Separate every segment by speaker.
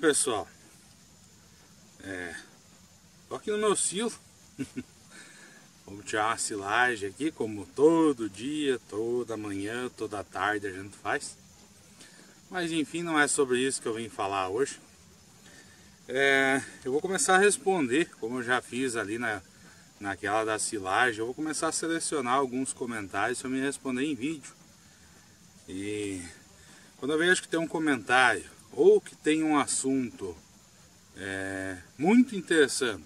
Speaker 1: Pessoal, é, tô aqui no meu silo, vamos tirar uma silagem aqui como todo dia, toda manhã, toda tarde a gente faz. Mas enfim, não é sobre isso que eu vim falar hoje. É, eu vou começar a responder, como eu já fiz ali na, naquela da silagem, eu vou começar a selecionar alguns comentários para me responder em vídeo. E quando eu vejo que tem um comentário ou que tem um assunto é, muito interessante,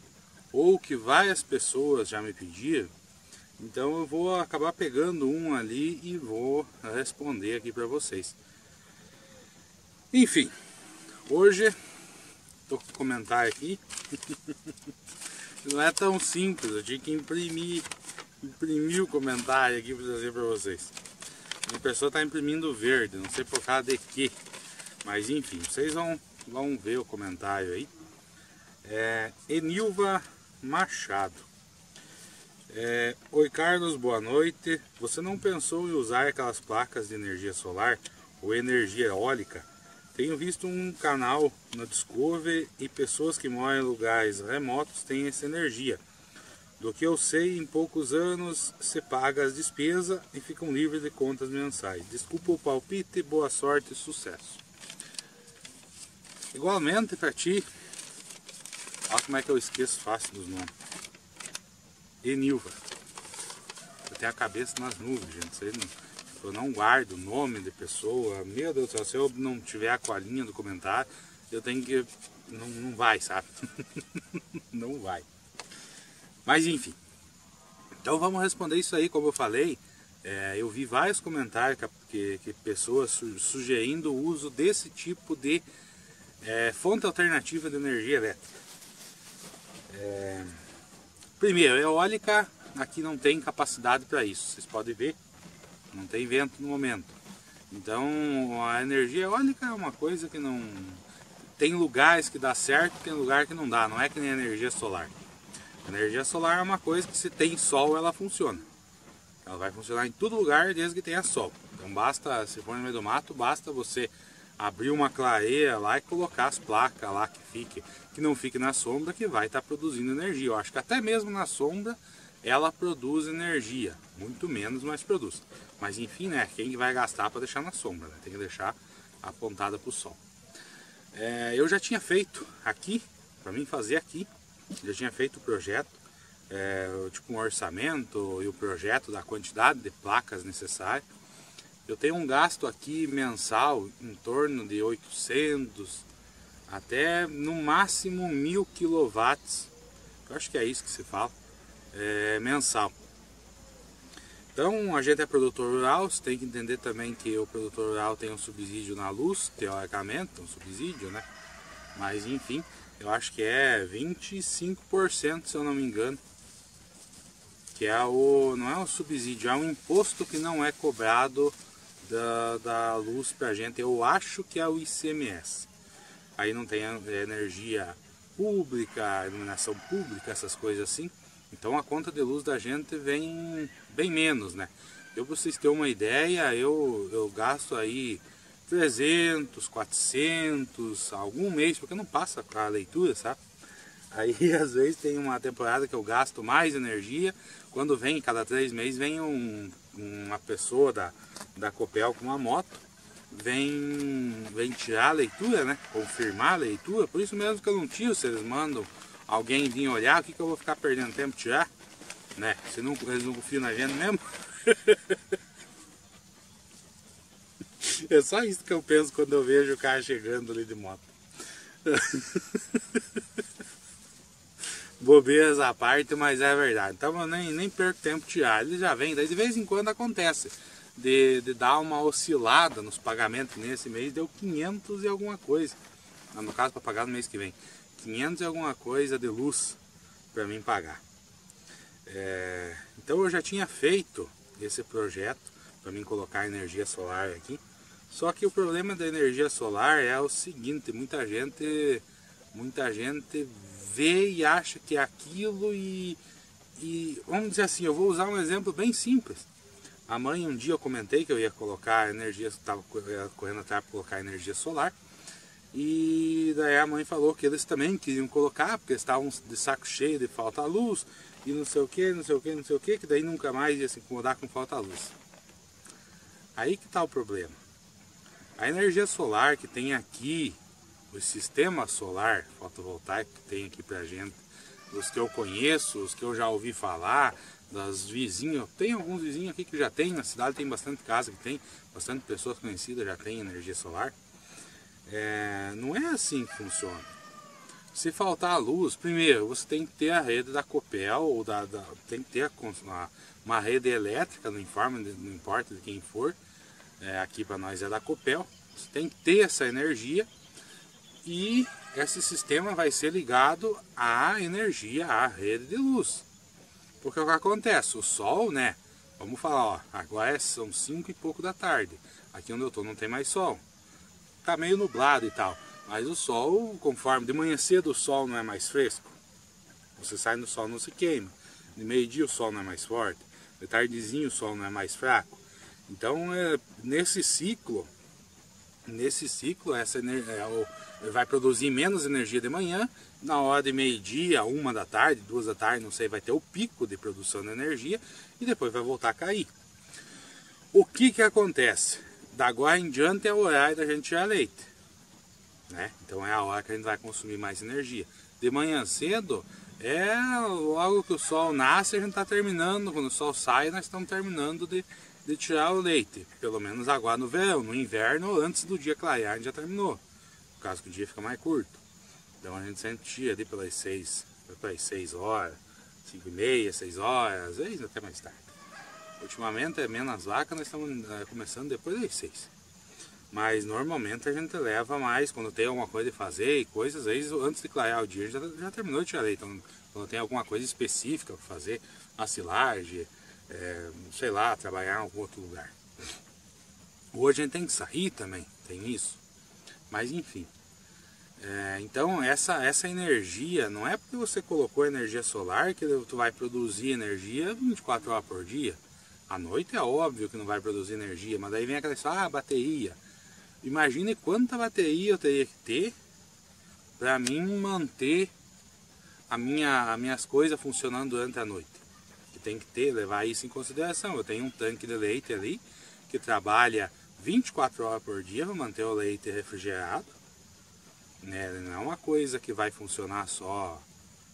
Speaker 1: ou que várias pessoas já me pediram, então eu vou acabar pegando um ali e vou responder aqui para vocês. Enfim, hoje estou com comentário aqui. Não é tão simples, eu tinha que imprimir, imprimir o comentário aqui para trazer para vocês. A pessoa está imprimindo verde, não sei por causa de quê. Mas enfim, vocês vão, vão ver o comentário aí. É, Enilva Machado. É, Oi Carlos, boa noite. Você não pensou em usar aquelas placas de energia solar ou energia eólica? Tenho visto um canal no Discovery e pessoas que moram em lugares remotos têm essa energia. Do que eu sei, em poucos anos se paga as despesas e ficam livres de contas mensais. Desculpa o palpite, boa sorte e sucesso. Igualmente para ti, olha como é que eu esqueço fácil dos nomes. Enilva. Eu tenho a cabeça nas nuvens, gente. Vocês não, eu não guardo nome de pessoa. Meu Deus do céu, se eu não tiver a colinha do comentário, eu tenho que. Não, não vai, sabe? não vai. Mas enfim. Então vamos responder isso aí, como eu falei. É, eu vi vários comentários que, que, que pessoas sugerindo o uso desse tipo de é, fonte alternativa de energia elétrica. É, primeiro, eólica aqui não tem capacidade para isso, vocês podem ver, não tem vento no momento. Então a energia eólica é uma coisa que não. Tem lugares que dá certo, tem lugar que não dá, não é que nem a energia solar. A energia solar é uma coisa que se tem sol ela funciona. Ela vai funcionar em todo lugar desde que tenha sol. Então basta, se for no meio do mato, basta você abrir uma clareira lá e colocar as placas lá que fique, que não fique na sombra, que vai estar tá produzindo energia. Eu acho que até mesmo na sombra ela produz energia, muito menos, mas produz. Mas enfim, né, quem vai gastar para deixar na sombra, né? tem que deixar apontada para o sol. É, eu já tinha feito aqui, para mim fazer aqui, já tinha feito o projeto, é, tipo um orçamento e o projeto da quantidade de placas necessárias eu tenho um gasto aqui mensal em torno de 800 até no máximo 1000 kW. Eu acho que é isso que se fala, é, mensal. Então a gente é produtor rural, você tem que entender também que o produtor rural tem um subsídio na luz, teoricamente, um subsídio, né? Mas enfim, eu acho que é 25% se eu não me engano. Que é o. não é um subsídio, é um imposto que não é cobrado da, da luz para a gente, eu acho que é o ICMS. Aí não tem energia pública, iluminação pública, essas coisas assim. Então a conta de luz da gente vem bem menos, né? Eu para vocês terem uma ideia, eu, eu gasto aí 300, 400, algum mês, porque não passa a leitura, sabe? Aí às vezes tem uma temporada que eu gasto mais energia, quando vem, cada três meses, vem um, uma pessoa da, da Copel com uma moto, vem, vem tirar a leitura, né? Confirmar a leitura. Por isso mesmo que eu não tiro, se eles mandam alguém vir olhar, o que, que eu vou ficar perdendo tempo tirar? Né? Se não, eles não confiam na gente mesmo. é só isso que eu penso quando eu vejo o cara chegando ali de moto. bobeiras à parte, mas é verdade. Então eu nem, nem perco tempo tirar. Ele já vem, daí de vez em quando acontece de, de dar uma oscilada nos pagamentos. Nesse mês deu 500 e alguma coisa. Ah, no caso, para pagar no mês que vem. 500 e alguma coisa de luz para mim pagar. É, então eu já tinha feito esse projeto para mim colocar energia solar aqui. Só que o problema da energia solar é o seguinte, muita gente, muita gente vê e acha que é aquilo e, e vamos dizer assim, eu vou usar um exemplo bem simples. A mãe um dia eu comentei que eu ia colocar energia, estava correndo atrás para colocar energia solar. E daí a mãe falou que eles também queriam colocar, porque estavam de saco cheio de falta luz, e não sei o que, não sei o que, não sei o que, que daí nunca mais ia se incomodar com falta luz. Aí que está o problema. A energia solar que tem aqui, o sistema solar fotovoltaico que tem aqui pra gente, os que eu conheço, os que eu já ouvi falar, das vizinhos, tem alguns vizinhos aqui que já tem, na cidade tem bastante casa que tem, bastante pessoas conhecidas já tem energia solar. É, não é assim que funciona. Se faltar a luz, primeiro você tem que ter a rede da Copel ou da, da tem que ter a, uma, uma, rede elétrica, não, informa, não importa de quem for. É, aqui para nós é da Copel. Você tem que ter essa energia e esse sistema vai ser ligado à energia, à rede de luz. Porque o que acontece? O sol, né? Vamos falar, ó, agora são 5 e pouco da tarde. Aqui onde eu estou não tem mais sol tá meio nublado e tal. Mas o sol, conforme de manhã cedo o sol não é mais fresco, você sai no sol não se queima. De meio-dia o sol não é mais forte, de tardezinho o sol não é mais fraco. Então, é, nesse ciclo, nesse ciclo, essa é, vai produzir menos energia de manhã. Na hora de meio-dia, uma da tarde, duas da tarde, não sei, vai ter o pico de produção de energia e depois vai voltar a cair. O que que acontece? da agora em diante é o horário da gente tirar leite. Né? Então é a hora que a gente vai consumir mais energia. De manhã cedo, é logo que o sol nasce, a gente está terminando, quando o sol sai, nós estamos terminando de, de tirar o leite. Pelo menos agora no verão, no inverno, antes do dia clarear, a gente já terminou. Por causa que o dia fica mais curto. Então a gente sempre tira ali pelas 6, pelas 6 horas, 5 e meia, 6 horas, às vezes até mais tarde. Ultimamente é menos vaca, nós estamos é, começando depois das seis. Mas normalmente a gente leva mais quando tem alguma coisa de fazer e coisas, às vezes antes de clarear o dia já, já terminou de tirar leite. Então quando tem alguma coisa específica para fazer, uma silagem, é, sei lá, trabalhar em algum outro lugar. Hoje a gente tem que sair também, tem isso. Mas enfim. É, então essa, essa energia, não é porque você colocou energia solar que tu vai produzir energia 24 horas por dia. À noite é óbvio que não vai produzir energia, mas daí vem aquela história, ah, bateria. Imagine quanta bateria eu teria que ter para mim manter a minha, as minhas coisas funcionando durante a noite. Tem que ter, levar isso em consideração. Eu tenho um tanque de leite ali que trabalha 24 horas por dia para manter o leite refrigerado. Né? Não é uma coisa que vai funcionar só.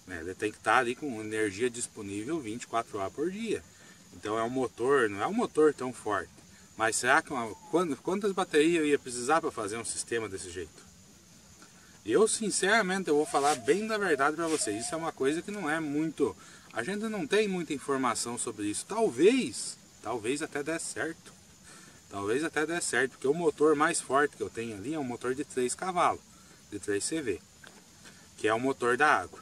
Speaker 1: Né? Ele tem que estar ali com energia disponível 24 horas por dia. Então é um motor, não é um motor tão forte. Mas será que uma, quantas baterias eu ia precisar para fazer um sistema desse jeito? Eu sinceramente eu vou falar bem da verdade para vocês. Isso é uma coisa que não é muito. A gente não tem muita informação sobre isso. Talvez, talvez até dê certo. Talvez até dê certo, porque o motor mais forte que eu tenho ali é um motor de 3 cavalos, de 3 CV, que é o motor da água.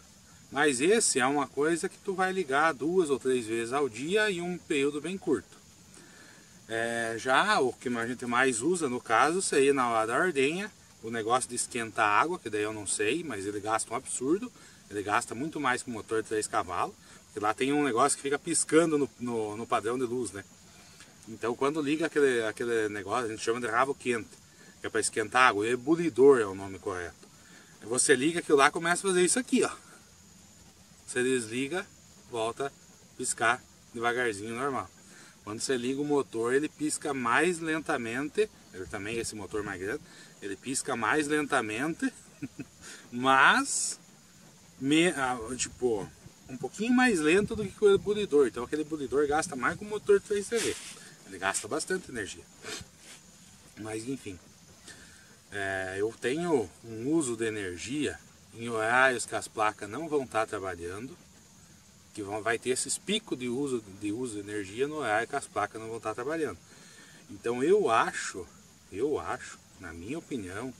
Speaker 1: Mas esse é uma coisa que tu vai ligar duas ou três vezes ao dia em um período bem curto. É, já o que a gente mais usa no caso seria na hora da ordenha, o negócio de esquentar água, que daí eu não sei, mas ele gasta um absurdo. Ele gasta muito mais que o motor de 3 cavalos, porque lá tem um negócio que fica piscando no, no, no padrão de luz, né? Então quando liga aquele, aquele negócio, a gente chama de rabo quente, que é para esquentar água, ebulidor é o nome correto. Você liga aquilo lá começa a fazer isso aqui, ó. Você desliga, volta piscar devagarzinho normal. Quando você liga o motor, ele pisca mais lentamente. Ele também, esse motor mais grande, ele pisca mais lentamente, mas me, ah, tipo, um pouquinho mais lento do que o ebulidor. Então aquele ebulidor gasta mais que o motor 3CV. Ele gasta bastante energia. Mas enfim, é, eu tenho um uso de energia em horários que as placas não vão estar trabalhando, que vão, vai ter esses picos de uso, de uso de energia no horário que as placas não vão estar trabalhando. Então eu acho, eu acho, na minha opinião,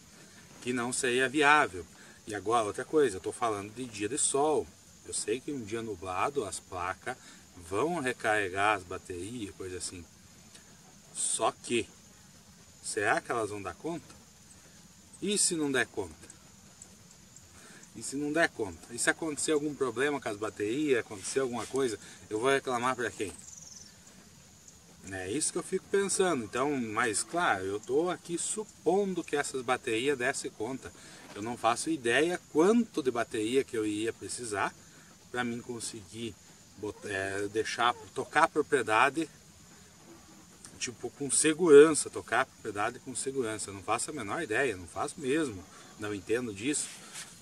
Speaker 1: que não seria viável. E agora outra coisa, eu estou falando de dia de sol. Eu sei que um dia nublado as placas vão recarregar as baterias, coisa assim. Só que, será que elas vão dar conta? E se não der conta? E se não der conta? E se acontecer algum problema com as baterias, acontecer alguma coisa, eu vou reclamar para quem? É isso que eu fico pensando. Então, mas claro, eu estou aqui supondo que essas baterias dessem conta. Eu não faço ideia quanto de bateria que eu ia precisar para mim conseguir botar, é, deixar tocar a propriedade tipo com segurança, tocar a propriedade com segurança. Não faço a menor ideia, não faço mesmo, não entendo disso.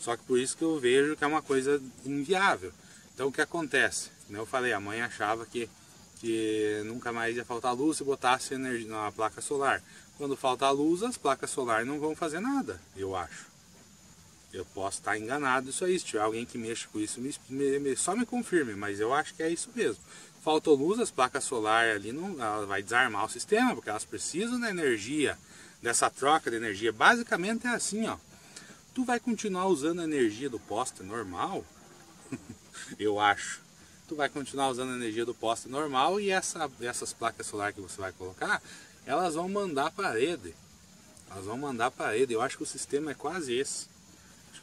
Speaker 1: Só que por isso que eu vejo que é uma coisa inviável. Então o que acontece? Eu falei, a mãe achava que, que nunca mais ia faltar luz se botasse energia na placa solar. Quando falta luz, as placas solares não vão fazer nada, eu acho. Eu posso estar enganado isso aí, se tiver alguém que mexa com isso, me, me, só me confirme, mas eu acho que é isso mesmo. Faltou luz, as placas solares ali não, ela vai desarmar o sistema, porque elas precisam da energia, dessa troca de energia. Basicamente é assim, ó. Tu vai continuar usando a energia do poste normal, eu acho. Tu vai continuar usando a energia do poste normal e essa, essas placas solares que você vai colocar, elas vão mandar a rede. Elas vão mandar a rede. Eu acho que o sistema é quase esse.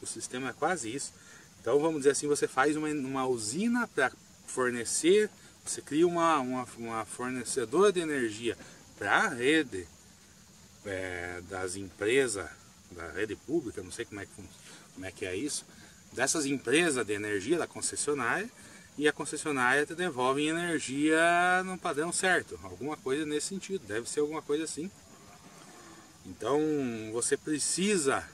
Speaker 1: O sistema é quase isso. Então vamos dizer assim, você faz uma, uma usina para fornecer, você cria uma, uma, uma, fornecedora de energia para a rede é, das empresas, da rede pública, não sei como é, que, como é que é isso, dessas empresas de energia, da concessionária, e a concessionária te devolve energia no padrão certo, alguma coisa nesse sentido, deve ser alguma coisa assim. Então você precisa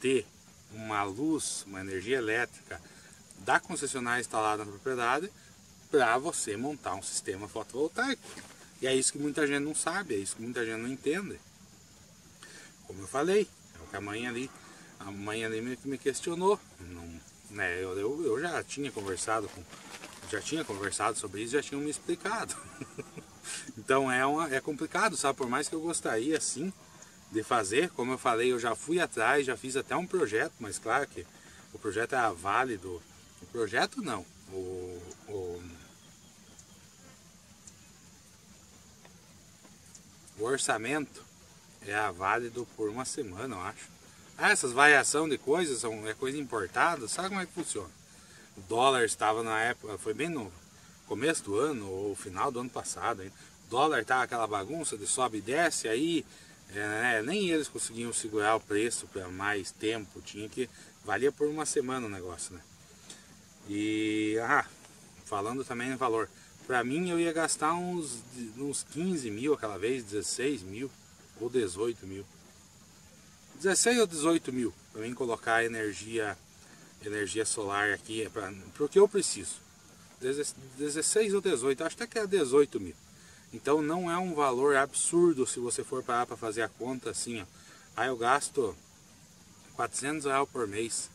Speaker 1: ter uma luz, uma energia elétrica da concessionária instalada na propriedade para você montar um sistema fotovoltaico. E é isso que muita gente não sabe, é isso que muita gente não entende. Como eu falei, é o que a mãe ali, a mãe ali me, me questionou. Não, né, eu, eu, eu já tinha conversado com, já tinha conversado sobre isso, já tinham me explicado. então é, uma, é complicado, sabe? Por mais que eu gostaria assim de fazer, como eu falei, eu já fui atrás, já fiz até um projeto, mas claro que o projeto é válido. O projeto não, o, o, o orçamento é válido por uma semana, eu acho. Ah, essas variações de coisas são, é coisa importada, sabe como é que funciona? O dólar estava na época, foi bem no começo do ano ou final do ano passado. Hein? O dólar estava aquela bagunça de sobe e desce, aí é, né, nem eles conseguiam segurar o preço para mais tempo, tinha que valia por uma semana o negócio, né? E ah, falando também em valor, para mim eu ia gastar uns, uns 15 mil aquela vez, 16 mil ou 18 mil. 16 ou 18 mil para mim colocar energia energia solar aqui para o que eu preciso. 16 ou 18, acho até que é 18 mil. Então não é um valor absurdo se você for parar para fazer a conta assim, ó. Aí eu gasto 400 reais por mês.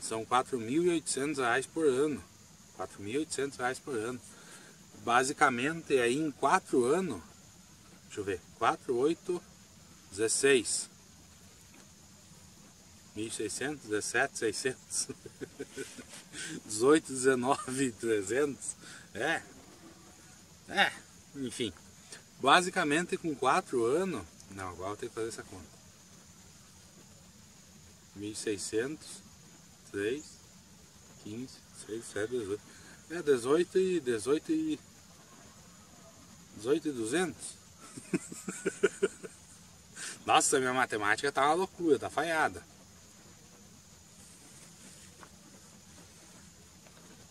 Speaker 1: São 4.800 reais por ano. 4.800 reais por ano. Basicamente aí em 4 anos, deixa eu ver, 4, 8, 16. 1.600, 17, 600, 18, 19, 300, é, é, enfim, basicamente com 4 anos, não, agora eu tenho que fazer essa conta, 1.600, 3, 15, 6, 7, 18, é 18 e 18 e 18 e 200. Nossa, minha matemática tá uma loucura, tá falhada.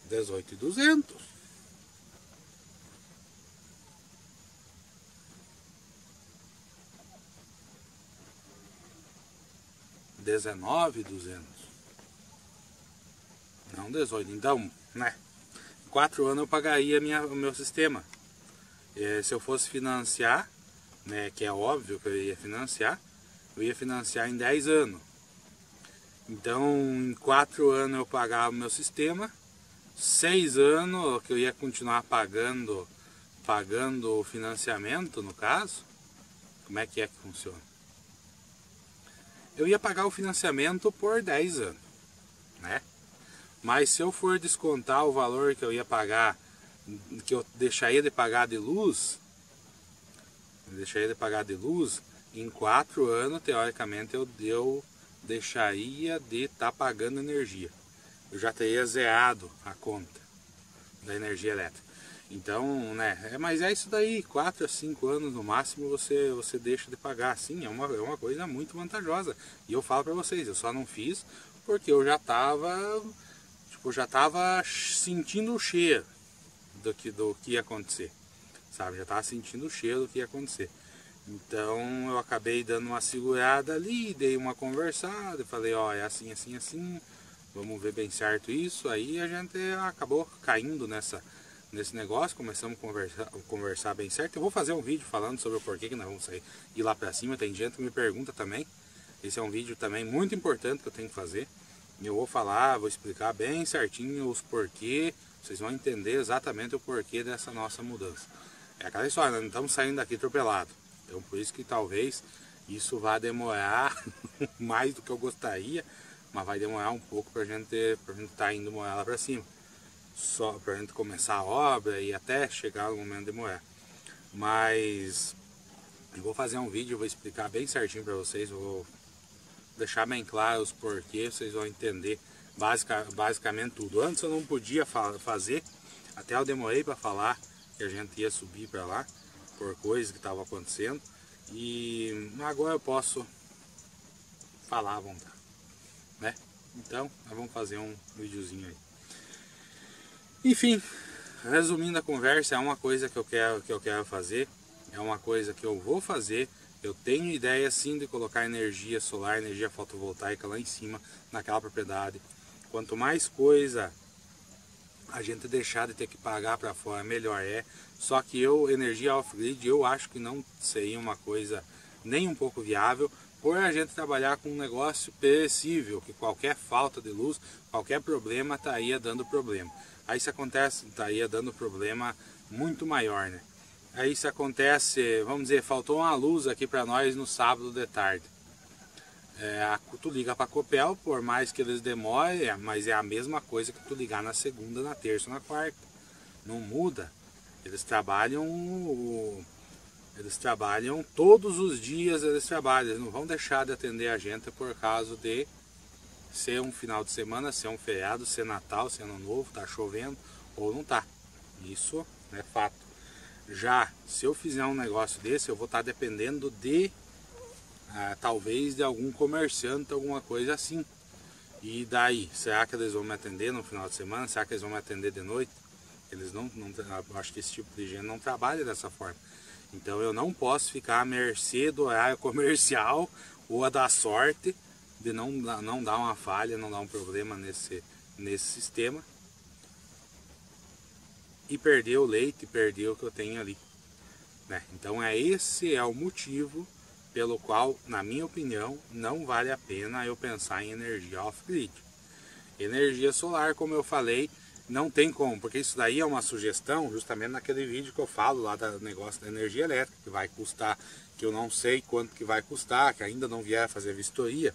Speaker 1: 18 e 200. Dezenove duzentos. Não dezoito. Então, né? Quatro anos eu pagaria minha, o meu sistema. E, se eu fosse financiar, né? Que é óbvio que eu ia financiar, eu ia financiar em 10 anos. Então, em quatro anos eu pagava o meu sistema seis anos que eu ia continuar pagando, pagando o financiamento, no caso, como é que é que funciona? Eu ia pagar o financiamento por 10 anos, né? Mas se eu for descontar o valor que eu ia pagar, que eu deixaria de pagar de luz, deixaria de pagar de luz, em 4 anos, teoricamente, eu, eu deixaria de estar tá pagando energia eu já teria zerado a conta da energia elétrica. Então, né, é, mas é isso daí, 4 a 5 anos no máximo você, você deixa de pagar. Sim, é uma, é uma coisa muito vantajosa. E eu falo para vocês, eu só não fiz porque eu já tava, tipo, já tava sentindo o cheiro do que, do que ia acontecer. Sabe, já tava sentindo o cheiro do que ia acontecer. Então eu acabei dando uma segurada ali, dei uma conversada, falei, ó, é assim, assim, assim, vamos ver bem certo isso. Aí a gente acabou caindo nessa, nesse negócio, começamos a conversar, conversar bem certo. Eu vou fazer um vídeo falando sobre o porquê que nós vamos sair ir lá pra cima, tem gente que me pergunta também. Esse é um vídeo também muito importante que eu tenho que fazer. Eu vou falar, vou explicar bem certinho os porquê, vocês vão entender exatamente o porquê dessa nossa mudança. É aquela história, nós não estamos saindo daqui atropelado. Então por isso que talvez isso vá demorar mais do que eu gostaria, mas vai demorar um pouco para gente, a gente estar tá indo morar lá para cima. Só para a gente começar a obra e até chegar no momento de morar. Mas eu vou fazer um vídeo, vou explicar bem certinho para vocês, vou deixar bem claro os porquês, vocês vão entender basica, basicamente tudo. Antes eu não podia fa fazer, até eu demorei para falar que a gente ia subir para lá por coisas que estavam acontecendo. E agora eu posso falar à vontade, né? Então, nós vamos fazer um videozinho aí. Enfim, resumindo a conversa, é uma coisa que eu quero que eu quero fazer, é uma coisa que eu vou fazer. Eu tenho ideia sim de colocar energia solar, energia fotovoltaica lá em cima naquela propriedade. Quanto mais coisa a gente deixar de ter que pagar para fora, melhor é. Só que eu, energia off-grid, eu acho que não seria uma coisa nem um pouco viável, por a gente trabalhar com um negócio perecível, que qualquer falta de luz, qualquer problema estaria dando problema. Aí se acontece, estaria dando problema muito maior, né? Aí se acontece, vamos dizer, faltou uma luz aqui para nós no sábado de tarde. É, tu liga para Copel, por mais que eles demorem, é, mas é a mesma coisa que tu ligar na segunda, na terça, na quarta. Não muda. Eles trabalham eles trabalham todos os dias, eles trabalham, eles não vão deixar de atender a gente por causa de ser um final de semana, ser um feriado, ser Natal, ser Ano Novo, tá chovendo ou não tá. Isso é fato. Já, se eu fizer um negócio desse, eu vou estar tá dependendo de ah, talvez de algum comerciante, alguma coisa assim. E daí, será que eles vão me atender no final de semana? Será que eles vão me atender de noite? Eles não, não acho que esse tipo de gente não trabalha dessa forma. Então eu não posso ficar à mercê do horário comercial ou a da sorte de não, não dar uma falha, não dar um problema nesse, nesse sistema e perder o leite, perder o que eu tenho ali. Né? Então é esse é o motivo pelo qual, na minha opinião, não vale a pena eu pensar em energia off-grid. Energia solar, como eu falei, não tem como, porque isso daí é uma sugestão justamente naquele vídeo que eu falo lá do negócio da energia elétrica, que vai custar, que eu não sei quanto que vai custar, que ainda não vier fazer vistoria.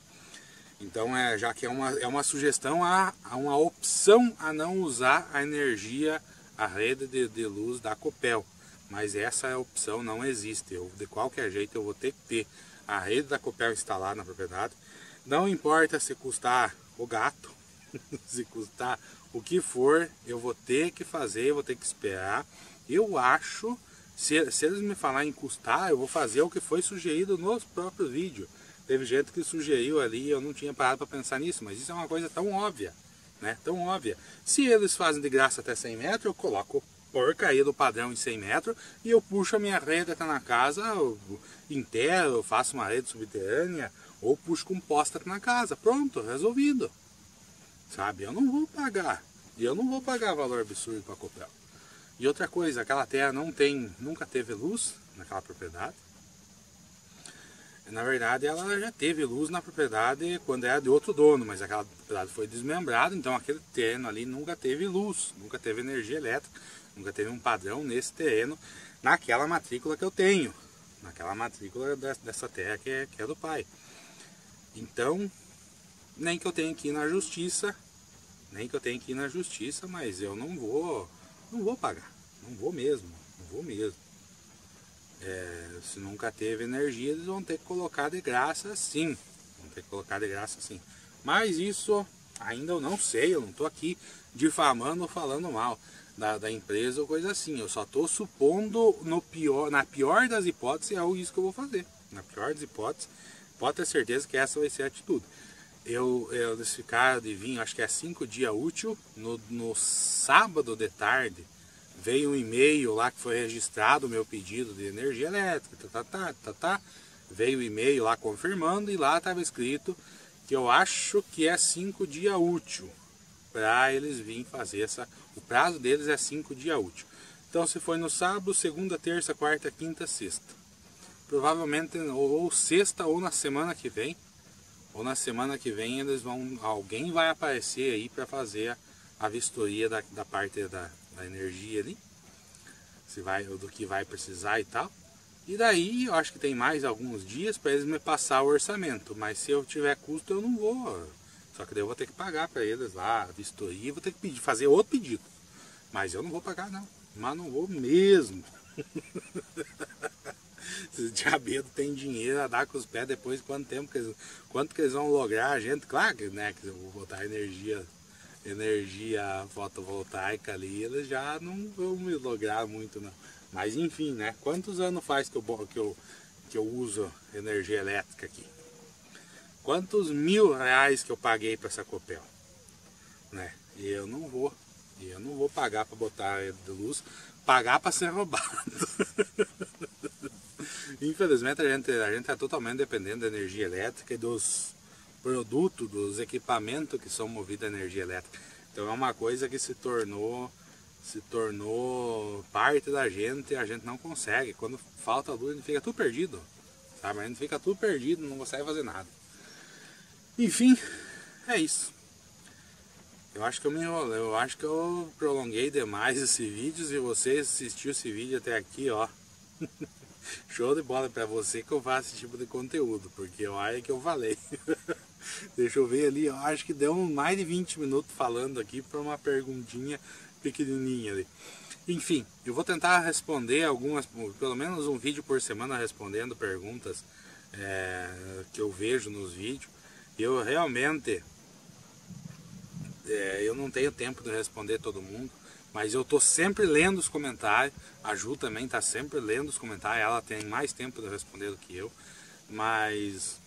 Speaker 1: Então, é, já que é uma, é uma sugestão, a, a uma opção a não usar a energia, a rede de, de luz da Copel mas essa opção não existe. Eu, de qualquer jeito eu vou ter que ter a rede da Copel instalada na propriedade. Não importa se custar o gato, se custar o que for, eu vou ter que fazer, eu vou ter que esperar. Eu acho, se, se eles me falarem em custar, eu vou fazer o que foi sugerido no próprio vídeo. Teve gente que sugeriu ali, eu não tinha parado para pensar nisso, mas isso é uma coisa tão óbvia, né? Tão óbvia. Se eles fazem de graça até 100 metros, eu coloco porcaria do padrão em 100 metros e eu puxo a minha rede até na casa inteira, eu faço uma rede subterrânea ou puxo com posta na casa. Pronto, resolvido. Sabe? Eu não vou pagar. Eu não vou pagar valor absurdo para a. E outra coisa, aquela terra não tem, nunca teve luz naquela propriedade. Na verdade, ela já teve luz na propriedade quando era de outro dono, mas aquela propriedade foi desmembrada, então aquele terreno ali nunca teve luz, nunca teve energia elétrica. Nunca teve um padrão nesse terreno, naquela matrícula que eu tenho. Naquela matrícula dessa terra que é, que é do pai. Então, nem que eu tenha que ir na justiça, nem que eu tenha que ir na justiça, mas eu não vou, não vou pagar. Não vou mesmo, não vou mesmo. É, se nunca teve energia, eles vão ter que colocar de graça sim. Vão ter que colocar de graça sim. Mas isso ainda eu não sei, eu não estou aqui difamando ou falando mal. da, da empresa ou coisa assim. Eu só estou supondo no pior, na pior das hipóteses é isso que eu vou fazer. Na pior das hipóteses, pode ter certeza que essa vai ser a atitude. Eu, eu desse cara de vinho, acho que é cinco dias útil, no, no sábado de tarde veio um e-mail lá que foi registrado o meu pedido de energia elétrica, tá, tá, tá, tá, tá. veio o e-mail lá confirmando e lá estava escrito que eu acho que é cinco dias útil para eles virem fazer essa. O prazo deles é cinco dias útil. Então se foi no sábado, segunda, terça, quarta, quinta, sexta. Provavelmente ou, ou sexta ou na semana que vem. Ou na semana que vem eles vão. Alguém vai aparecer aí para fazer a, a vistoria da, da parte da, da energia ali. Se vai, do que vai precisar e tal. E daí eu acho que tem mais alguns dias para eles me passar o orçamento. Mas se eu tiver custo eu não vou só que daí eu vou ter que pagar para eles lá, vistoria, vou ter que pedir, fazer outro pedido. Mas eu não vou pagar não, mas não vou mesmo. Esses diabetes tem dinheiro a dar com os pés depois de quanto tempo que eles, quanto que eles vão lograr a gente, claro que, né, que eu vou botar energia, energia fotovoltaica ali, eles já não vão me lograr muito não. Mas enfim, né? Quantos anos faz que eu, que eu, que eu uso energia elétrica aqui? quantos mil reais que eu paguei para essa copel, né? E eu não vou, e eu não vou pagar para botar de luz, pagar para ser roubado. Infelizmente a gente a gente é totalmente dependente da energia elétrica e dos produtos, dos equipamentos que são movidos a energia elétrica. Então é uma coisa que se tornou se tornou parte da gente e a gente não consegue. Quando falta luz, a gente fica tudo perdido. Sabe? A gente fica tudo perdido, não consegue fazer nada. Enfim, é isso. Eu acho que eu me enrolei, eu acho que eu prolonguei demais esse vídeo. Se você assistiu esse vídeo até aqui, ó. Show de bola para você que eu faço esse tipo de conteúdo, porque olha que eu falei. Deixa eu ver ali, eu acho que deu mais de 20 minutos falando aqui para uma perguntinha pequenininha ali. Enfim, eu vou tentar responder algumas, pelo menos um vídeo por semana respondendo perguntas é, que eu vejo nos vídeos. Eu realmente, é, eu não tenho tempo de responder todo mundo, mas eu estou sempre lendo os comentários. A Ju também está sempre lendo os comentários, ela tem mais tempo de responder do que eu, mas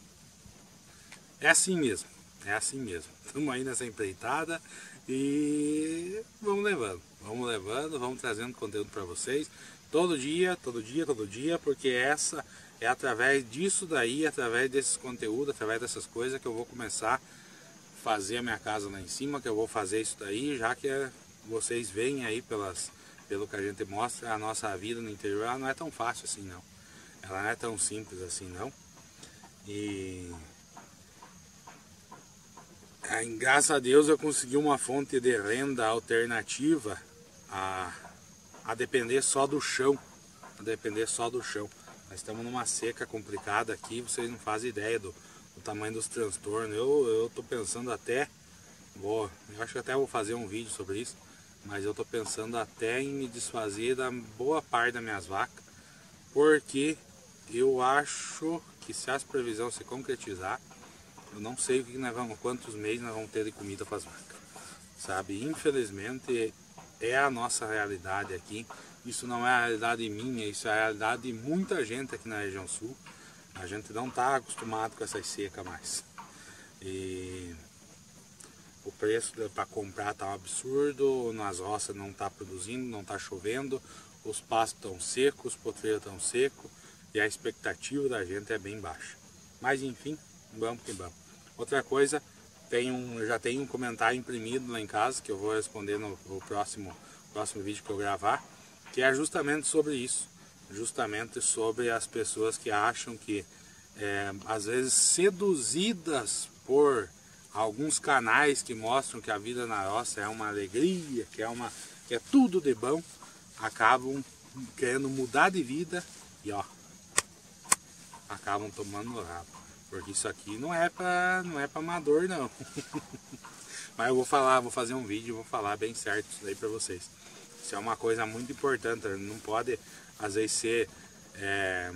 Speaker 1: é assim mesmo, é assim mesmo. Estamos aí nessa empreitada e vamos levando, vamos levando, vamos trazendo conteúdo para vocês todo dia, todo dia, todo dia, porque essa é através disso daí, através desses conteúdos, através dessas coisas que eu vou começar a fazer a minha casa lá em cima, que eu vou fazer isso daí, já que é, vocês veem aí pelas, pelo que a gente mostra, a nossa vida no interior ela não é tão fácil assim não. Ela não é tão simples assim não. E graças a Deus eu consegui uma fonte de renda alternativa a, a depender só do chão. A depender só do chão. Nós estamos numa seca complicada aqui, vocês não fazem ideia do, do tamanho dos transtornos. Eu, eu pensando até, vou, eu acho que até vou fazer um vídeo sobre isso, mas eu tô pensando até em me desfazer da boa parte das minhas vacas, porque eu acho que se as previsões se concretizar, eu não sei o que nós vamos, quantos meses nós vamos ter de comida para as vacas. Sabe, infelizmente é a nossa realidade aqui. Isso não é a realidade minha, isso é a realidade de muita gente aqui na região sul. A gente não está acostumado com essas secas mais. E o preço para comprar está um absurdo, nas roças não está produzindo, não está chovendo, os pastos estão secos, os potreiros estão secos e a expectativa da gente é bem baixa. Mas enfim, vamos que vamos. Outra coisa, tem um, já tem um comentário imprimido lá em casa que eu vou responder no, no próximo, próximo vídeo que eu gravar que é justamente sobre isso, justamente sobre as pessoas que acham que, é, às vezes, seduzidas por alguns canais que mostram que a vida na roça é uma alegria, que é, uma, que é tudo de bom, acabam querendo mudar de vida e ó, acabam tomando rabo. Porque isso aqui não é para não é para amador não. Mas eu vou falar, vou fazer um vídeo, vou falar bem certo isso aí para vocês. Isso é uma coisa muito importante, não pode às vezes ser é,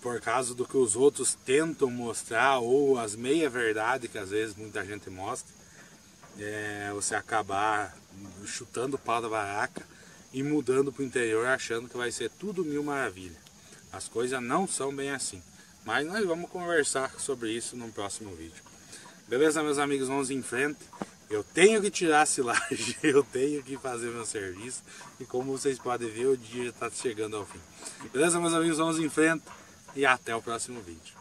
Speaker 1: por causa do que os outros tentam mostrar ou as meia verdade que às vezes muita gente mostra. é, você acabar chutando o pau da barraca e mudando para o interior achando que vai ser tudo mil maravilha. As coisas não são bem assim. Mas nós vamos conversar sobre isso no próximo vídeo. Beleza, meus amigos? Vamos em frente. Eu tenho que tirar a silagem, eu tenho que fazer meu serviço. E como vocês podem ver, o dia está chegando ao fim. Beleza, meus amigos? Vamos em frente e até o próximo vídeo.